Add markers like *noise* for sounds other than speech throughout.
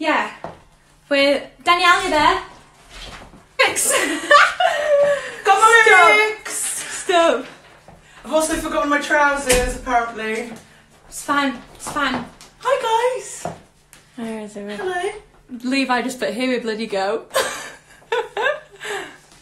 yeah, with Danielle, you there? Lyrics. Got my Stop. Stop. I've also forgotten my trousers, apparently. It's fine. It's fine. Hi, guys! Where is it? Hello. Levi just put here we bloody go. *laughs*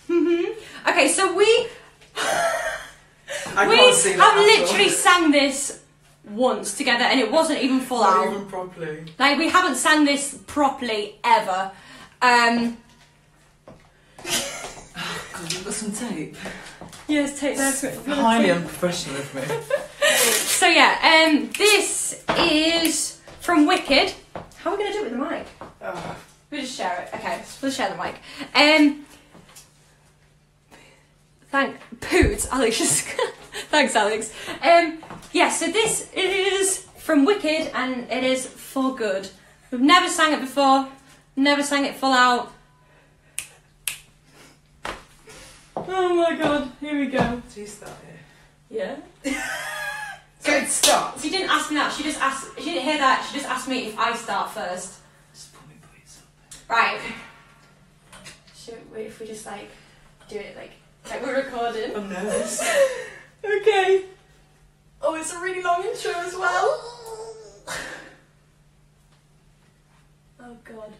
hmm Okay, so we I *laughs* we can't see have that at all. literally sang this once together, and it wasn't even full Not out. even properly. Like we haven't sang this properly ever. Um, oh, God, you've got some tape. yes, take that. Highly unprofessional of me. *laughs* So yeah, um, this is from Wicked. How are we gonna do it with the mic? Oh, We just share it. Okay, we'll share the mic. Um, thank Poots, Alex. *laughs* Thanks, Alex. Um, yeah. So this is from Wicked, and it is for good. We've never sang it before. Never sang it full out. Oh my god! Here we go. do you start here? Yeah. *laughs* Good start. She didn't ask me that. She just asked. She didn't hear that. She just asked me if I start first. Just put me boots Right. Should we, if we just like do it like like we're recording? I'm nervous. *laughs* Okay. Oh, it's a really long intro as well. *laughs* Oh god.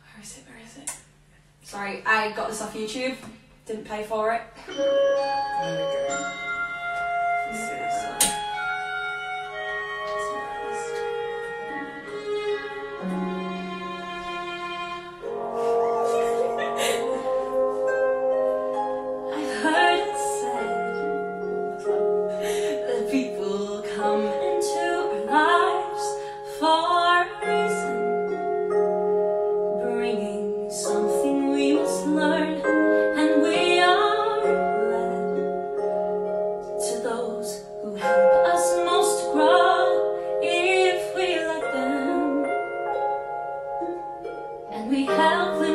Where is it? Where is it? Sorry, I got this off YouTube. Didn't pay for it. And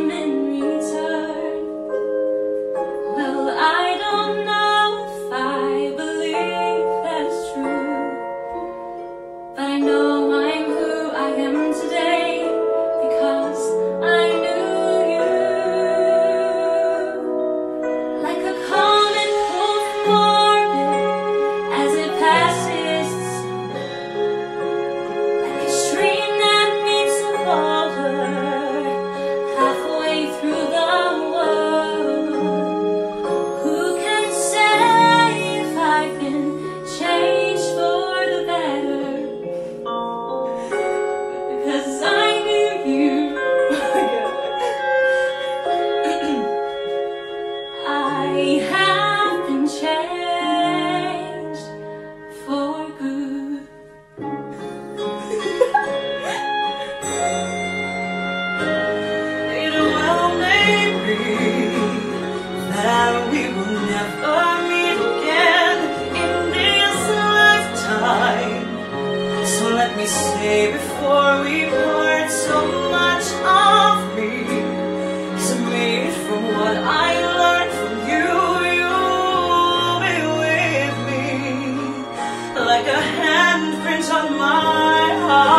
that we will never meet again in this lifetime. So let me say before we part, so much of me is made from what I learned from you. You'll be with me like a handprint on my heart.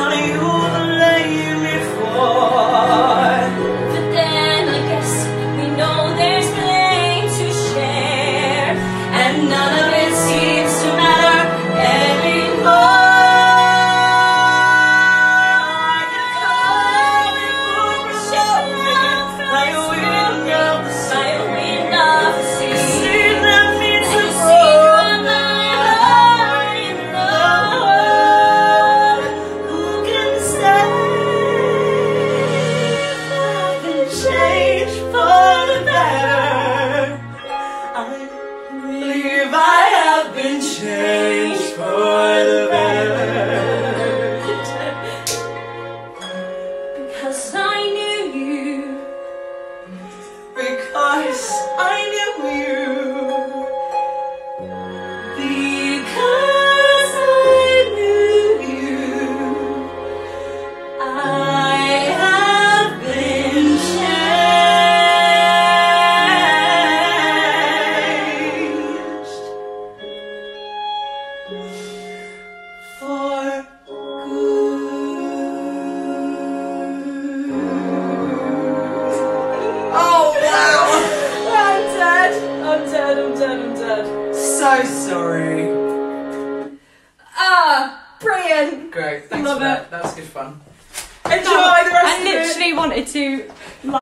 so sorry. Ah, brilliant. Great, thanks Love for that. It. That was good fun. Enjoy the rest I literally wanted to.